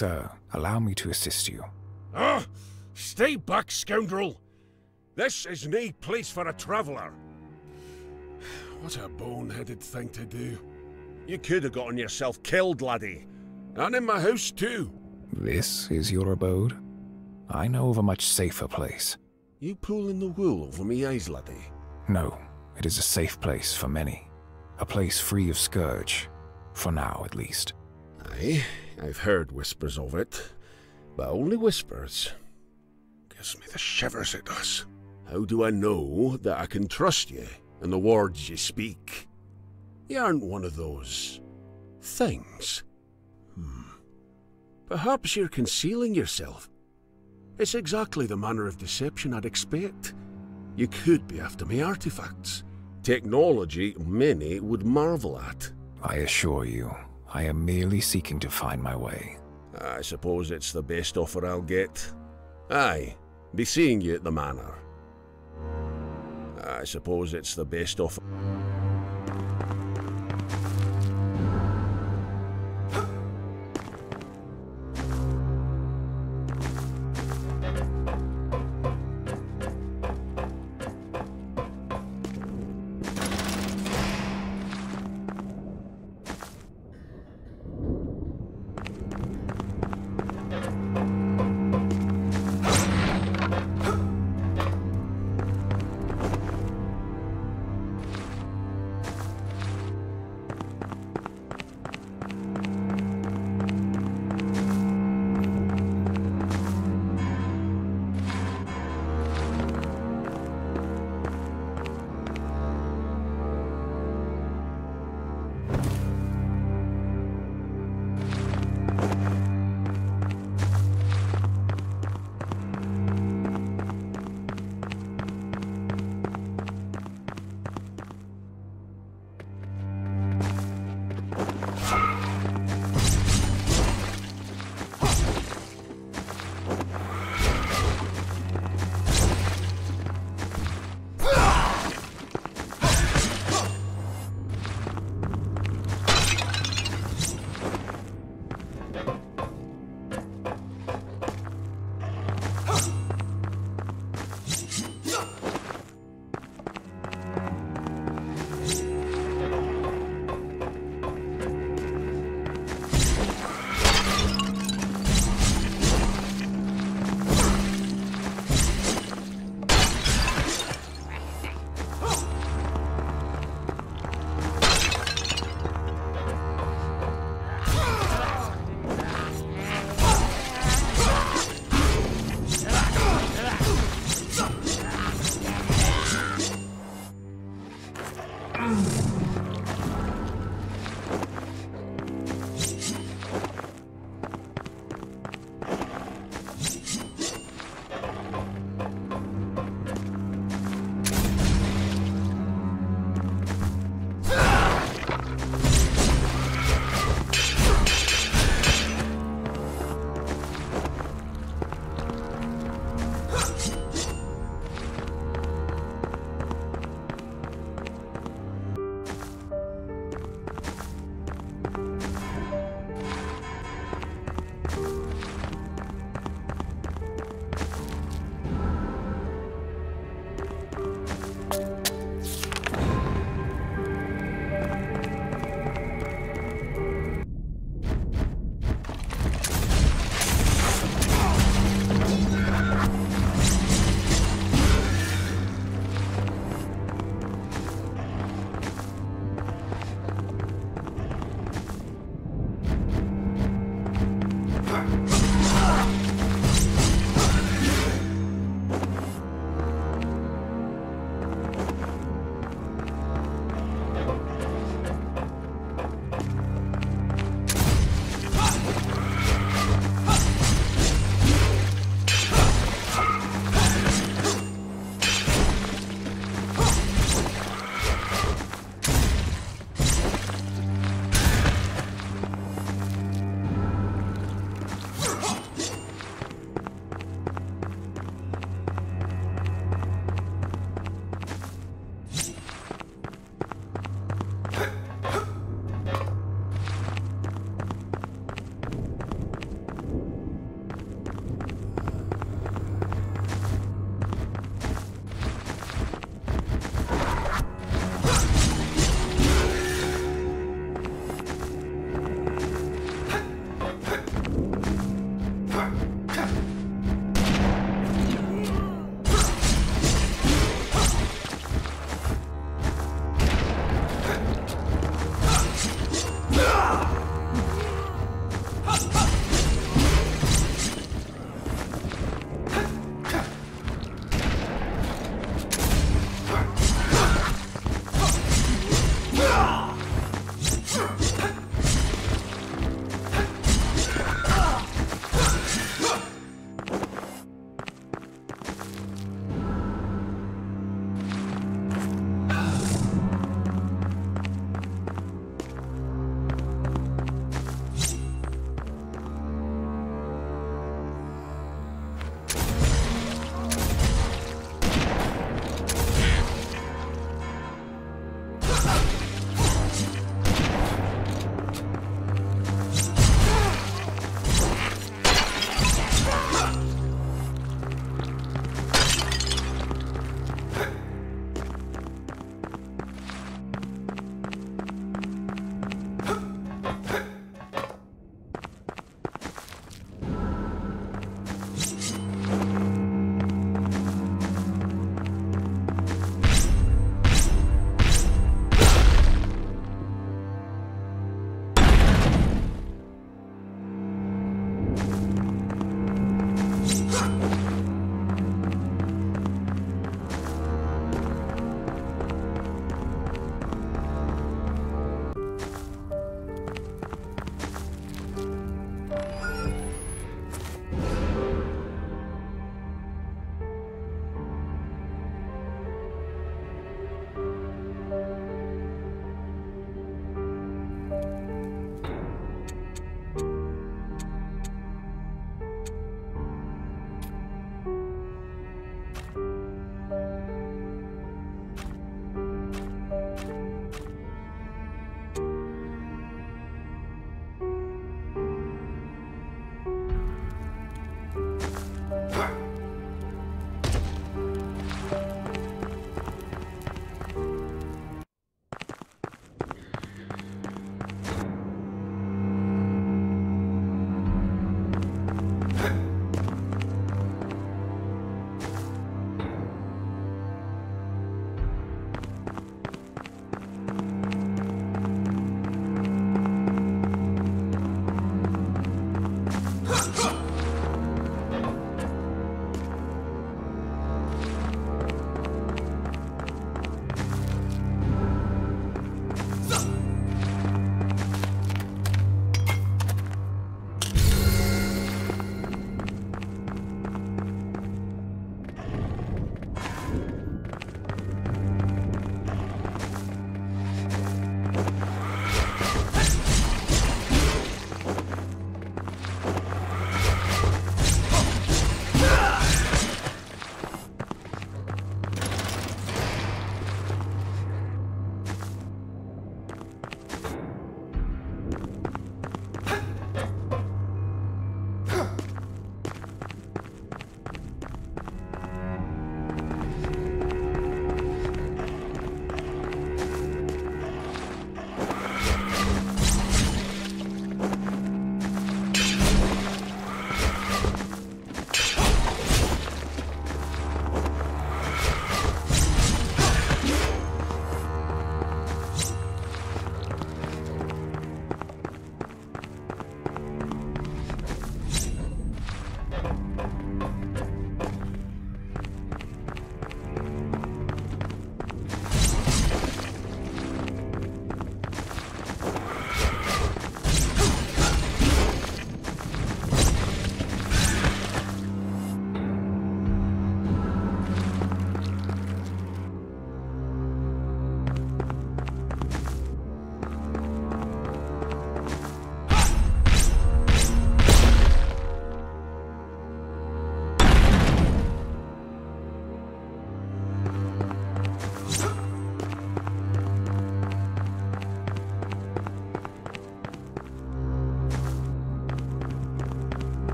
Sir, allow me to assist you. Ah! Stay back, scoundrel! This is nae place for a traveller. What a boneheaded thing to do. You could have gotten yourself killed, laddie. And in my house, too. This is your abode? I know of a much safer place. You pulling the wool over me eyes, laddie? No, it is a safe place for many. A place free of scourge. For now, at least. Aye, I've heard whispers of it. But only whispers. Gives me the shivers it does. How do I know that I can trust you and the words you speak? You aren't one of those... things. Hmm. Perhaps you're concealing yourself. It's exactly the manner of deception I'd expect. You could be after me artifacts. Technology many would marvel at. I assure you, I am merely seeking to find my way. I suppose it's the best offer I'll get. Aye, be seeing you at the manor. I suppose it's the best offer.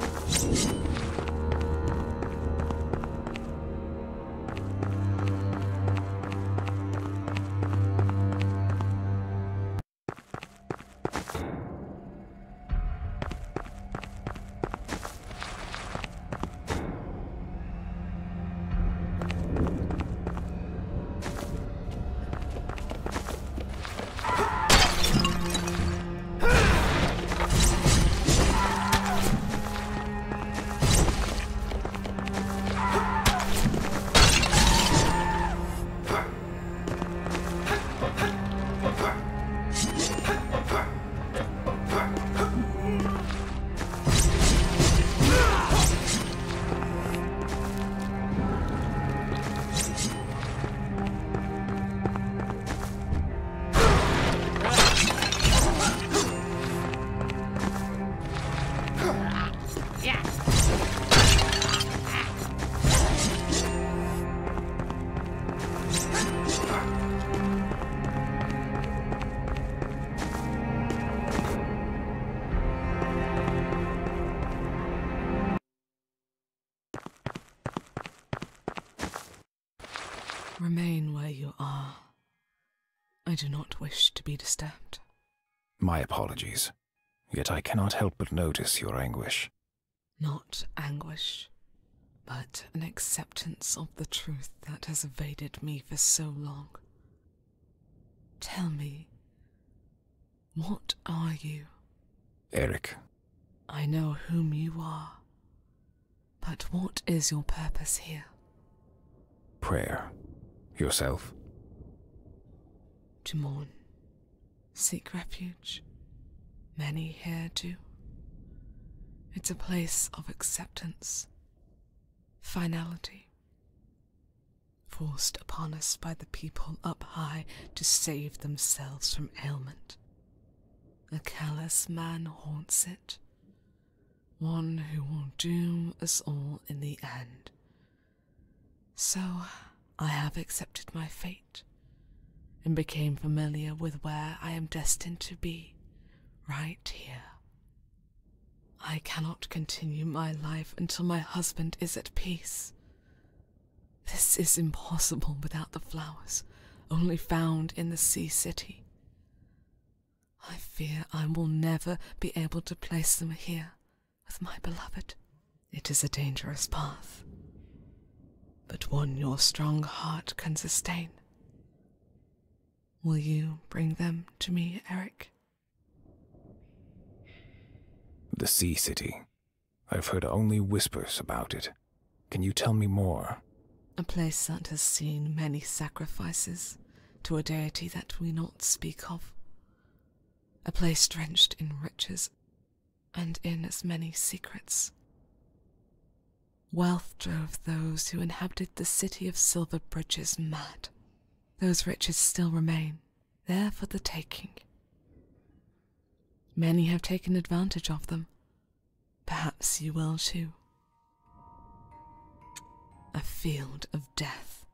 you My apologies. Yet I cannot help but notice your anguish. Not anguish, but an acceptance of the truth that has evaded me for so long. Tell me, what are you? Eric, I know whom you are, but what is your purpose here? prayer. Yourself? To mourn, seek refuge. Many here do. It's a place of acceptance, finality, forced upon us by the people up high to save themselves from ailment. A callous man haunts it, one who will doom us all in the end. So I have accepted my fate and became familiar with where I am destined to be, right here. I cannot continue my life until my husband is at peace. This is impossible without the flowers, only found in the sea city. I fear I will never be able to place them here with my beloved. It is a dangerous path, but one your strong heart can sustain. Will you bring them to me, Eric? The Sea City. I've heard only whispers about it. Can you tell me more? A place that has seen many sacrifices to a deity that we not speak of. A place drenched in riches and in as many secrets. Wealth drove those who inhabited the city of silver bridges mad. Those riches still remain, there for the taking. Many have taken advantage of them. Perhaps you will too. A field of death.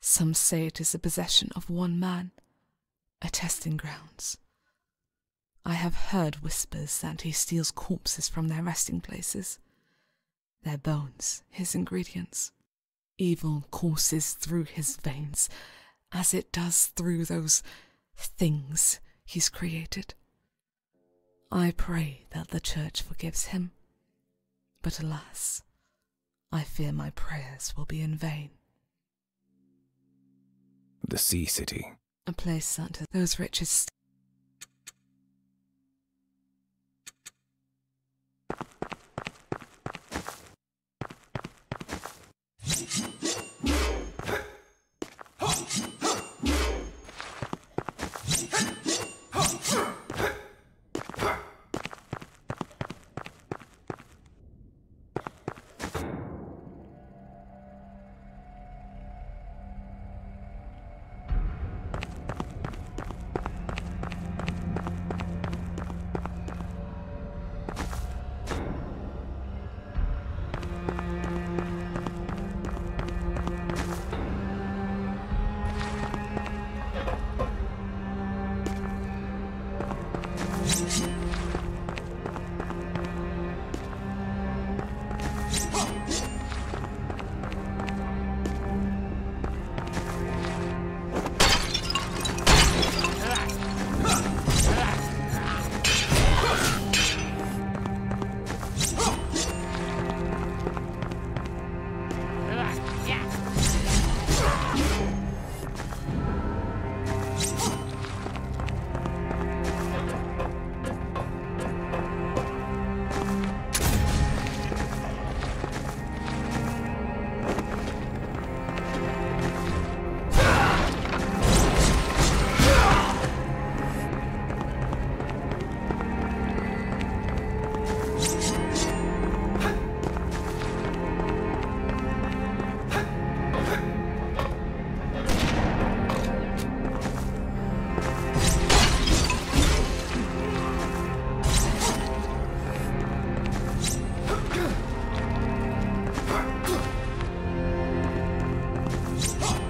Some say it is the possession of one man, a testing grounds. I have heard whispers that he steals corpses from their resting places, their bones, his ingredients. Evil courses through his veins, as it does through those things he's created. I pray that the church forgives him, but alas, I fear my prayers will be in vain. The Sea City. A place that those riches Stop!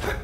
Ha!